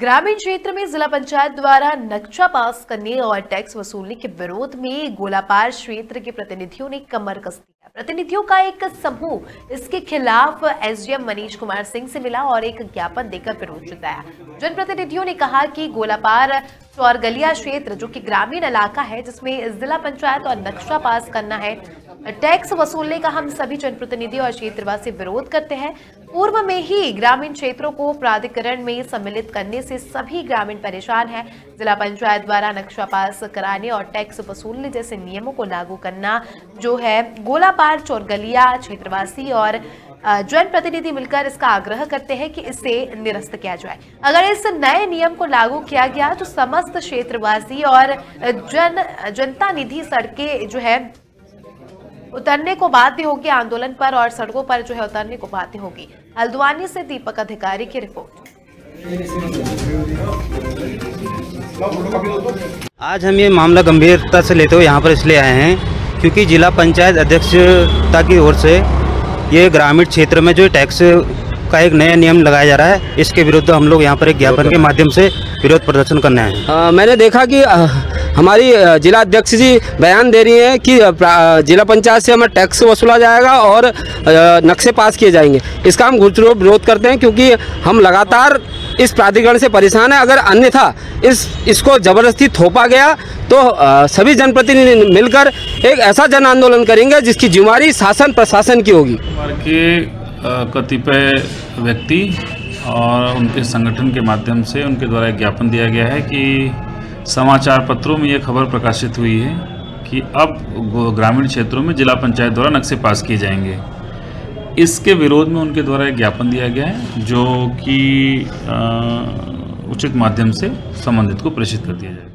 ग्रामीण क्षेत्र में जिला पंचायत द्वारा नक्शा पास करने और टैक्स वसूलने के विरोध में गोलापार क्षेत्र के प्रतिनिधियों ने कमर कस दिया प्रतिनिधियों का एक समूह इसके खिलाफ एसडीएम मनीष कुमार सिंह से मिला और एक ज्ञापन देकर विरोध जताया। जनप्रतिनिधियों ने कहा कि गोलापार चौरगलिया क्षेत्र, जो कि ग्रामीण इलाका है, जिसमें जिला पंचायत और नक्शा पास करना है टैक्स वसूलने का हम सभी जनप्रतिनिधि और क्षेत्रवासी विरोध करते हैं। पूर्व में ही ग्रामीण क्षेत्रों को प्राधिकरण में सम्मिलित करने से सभी ग्रामीण परेशान हैं। जिला पंचायत द्वारा नक्शा पास कराने और टैक्स वसूलने जैसे नियमों को लागू करना जो है गोलापार चौरगलिया क्षेत्रवासी और जन प्रतिनिधि मिलकर इसका आग्रह करते हैं कि इसे निरस्त किया जाए। अगर इस नए नियम को लागू किया गया तो समस्त क्षेत्रवासी और जन, जनता निधि सड़कें जो है उतरने को बाध्य होगी आंदोलन पर और सड़कों पर जो है उतरने को बाध्य होगी। हल्द्वानी से दीपक अधिकारी की रिपोर्ट। आज हम ये मामला गंभीरता से लेते हुए यहाँ पर इसलिए आए हैं क्योंकि जिला पंचायत अध्यक्षता की ओर से ये ग्रामीण क्षेत्र में जो टैक्स का एक नया नियम लगाया जा रहा है इसके विरुद्ध हम लोग यहाँ पर एक ज्ञापन के माध्यम से विरोध प्रदर्शन करने आए हैं। मैंने देखा कि आ, हमारी जिला अध्यक्ष जी बयान दे रही हैं कि जिला पंचायत से हमें टैक्स वसूला जाएगा और नक्शे पास किए जाएँगे। इसका हम घुटरूप विरोध करते हैं क्योंकि हम लगातार इस प्राधिकरण से परेशान है। अगर अन्यथा इस इसको ज़बरदस्ती थोपा गया तो आ, सभी जनप्रतिनिधि मिलकर एक ऐसा जन आंदोलन करेंगे जिसकी जिम्मेवारी शासन प्रशासन की होगी। कतिपय व्यक्ति और उनके संगठन के माध्यम से उनके द्वारा ज्ञापन दिया गया है कि समाचार पत्रों में ये खबर प्रकाशित हुई है कि अब ग्रामीण क्षेत्रों में जिला पंचायत द्वारा नक्शे पास किए जाएँगे। इसके विरोध में उनके द्वारा एक ज्ञापन दिया गया है, जो कि उचित माध्यम से संबंधित को प्रेषित कर दिया जाएगा।